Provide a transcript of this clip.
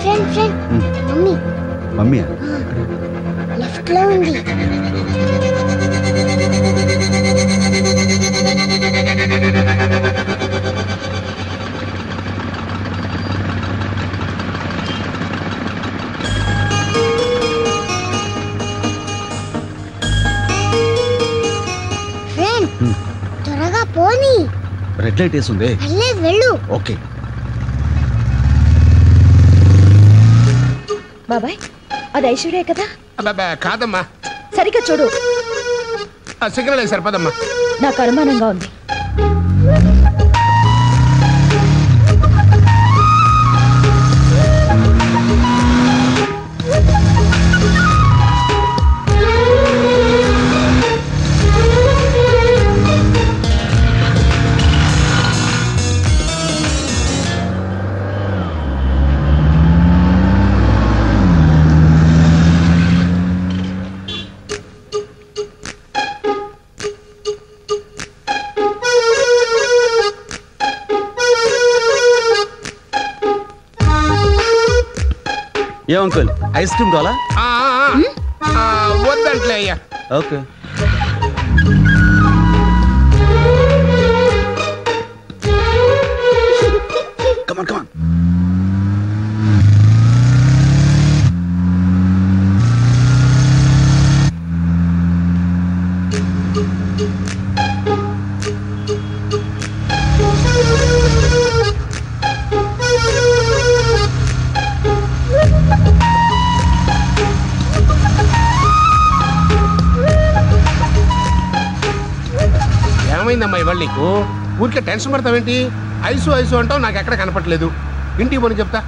Friend friend. Mummy. Mummy లెఫ్ట్లో ఉంది. Red light వేసి ఉంది? పర్లేదు వెళ్ళు. ఓకే. బాబాయ్ అది ఐశ్వర్య కదా? అబ్బబ్బా, కాదమ్మా. సరిగ్గా చూడు. ఆ సిగ్నల్ సరిపోదమ్మా నాకు అనుమానంగా ఉంది. ఏ అంకుల్ ఐస్ క్రీమ్ కావాలా? వద్దంట్లే అయ్యా. ఓకే ఏమైందమ్మా ఇవాళ నీకు? ఊరికే టెన్షన్ పడతావేంటి? ఐసు ఐసు అంటావు నాకు ఎక్కడ కనపట్లేదు ఇంటికి పని చెప్తా.